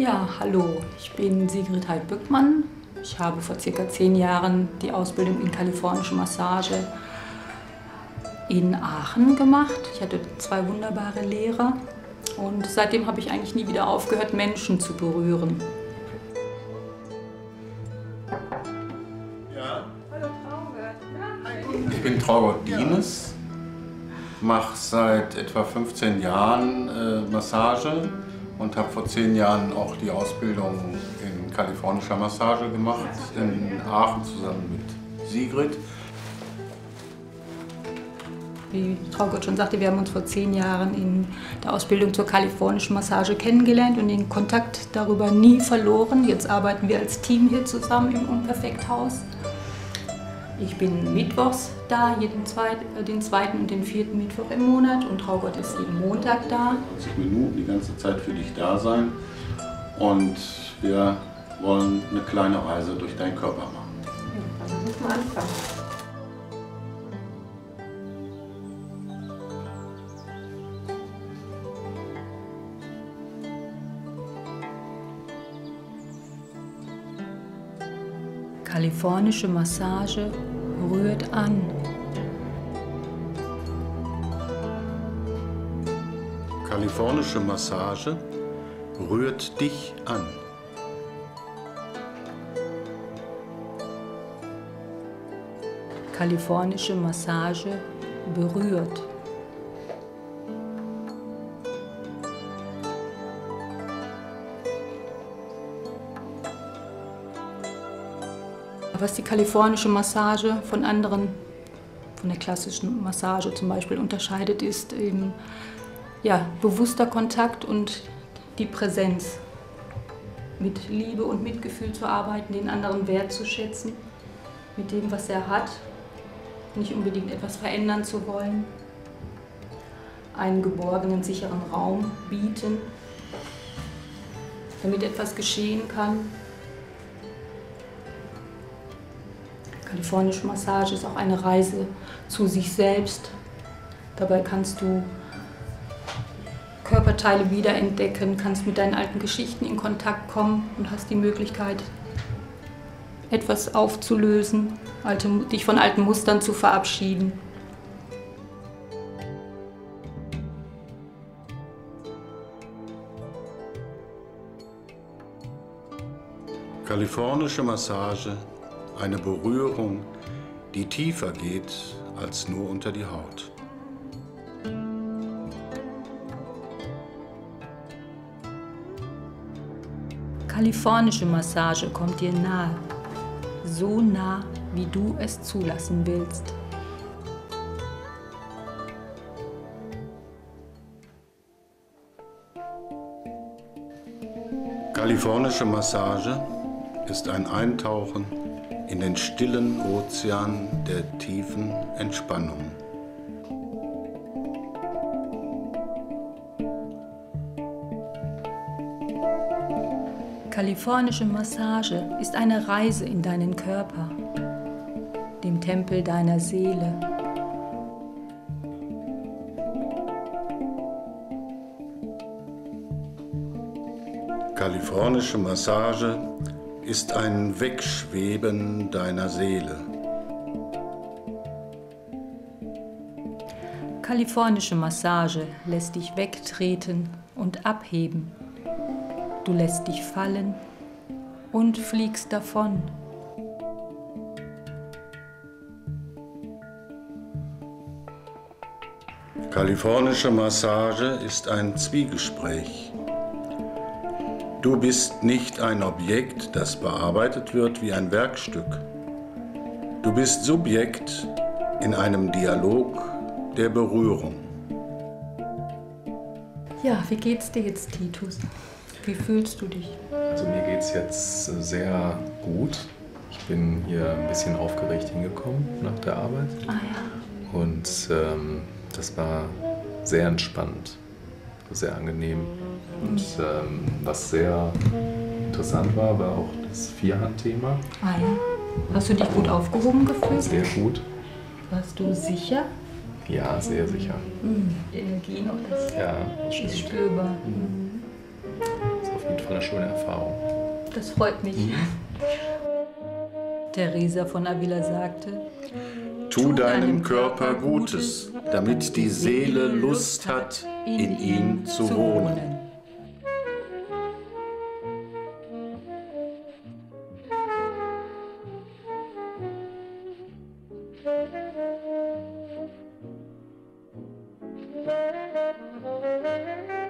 Ja, hallo, ich bin Sigrid Heid-Bückmann. Ich habe vor circa zehn Jahren die Ausbildung in kalifornische Massage in Aachen gemacht. Ich hatte zwei wunderbare Lehrer und seitdem habe ich eigentlich nie wieder aufgehört, Menschen zu berühren. Ja. Hallo Traugott. Ich bin Traugott Dienes, mache seit etwa 15 Jahren äh, Massage und habe vor zehn Jahren auch die Ausbildung in kalifornischer Massage gemacht, in Aachen zusammen mit Sigrid. Wie Frau Gott schon sagte, wir haben uns vor zehn Jahren in der Ausbildung zur kalifornischen Massage kennengelernt und den Kontakt darüber nie verloren. Jetzt arbeiten wir als Team hier zusammen im Unperfekthaus. Ich bin mittwochs da, jeden zweit, äh, den zweiten und den vierten Mittwoch im Monat und Traugott ist jeden Montag da. 20 Minuten die ganze Zeit für dich da sein und wir wollen eine kleine Reise durch deinen Körper machen. Ja, dann müssen wir anfangen. Kalifornische Massage rührt an. Kalifornische Massage rührt dich an. Kalifornische Massage berührt. Was die kalifornische Massage von anderen, von der klassischen Massage zum Beispiel unterscheidet, ist eben ja, bewusster Kontakt und die Präsenz. Mit Liebe und Mitgefühl zu arbeiten, den anderen wertzuschätzen, mit dem, was er hat, nicht unbedingt etwas verändern zu wollen, einen geborgenen, sicheren Raum bieten, damit etwas geschehen kann. Kalifornische Massage ist auch eine Reise zu sich selbst. Dabei kannst du Körperteile wiederentdecken, kannst mit deinen alten Geschichten in Kontakt kommen und hast die Möglichkeit, etwas aufzulösen, alte, dich von alten Mustern zu verabschieden. Kalifornische Massage eine Berührung, die tiefer geht als nur unter die Haut. Kalifornische Massage kommt dir nahe, so nah, wie du es zulassen willst. Kalifornische Massage ist ein Eintauchen in den stillen Ozean der tiefen Entspannung. Kalifornische Massage ist eine Reise in deinen Körper, dem Tempel deiner Seele. Kalifornische Massage ist ein Wegschweben deiner Seele. Kalifornische Massage lässt dich wegtreten und abheben. Du lässt dich fallen und fliegst davon. Kalifornische Massage ist ein Zwiegespräch. Du bist nicht ein Objekt, das bearbeitet wird wie ein Werkstück. Du bist Subjekt in einem Dialog der Berührung. Ja, wie geht's dir jetzt, Titus? Wie fühlst du dich? Also mir geht's jetzt sehr gut. Ich bin hier ein bisschen aufgeregt hingekommen nach der Arbeit. Ah ja. Und ähm, das war sehr entspannt, sehr angenehm. Und ähm, was sehr interessant war, war auch das Vierhand-Thema. Ah ja. Hast du dich gut aufgehoben gefühlt? Sehr gut. Warst du sicher? Ja, sehr sicher. Mhm. Die Energie noch ist, Ja, das ist spürbar. Ist auf jeden Fall eine schöne Erfahrung. Das freut mich. Mhm. Theresa von Avila sagte, Tu deinem Körper Gutes, damit die Seele Lust hat, in ihm zu wohnen. Musik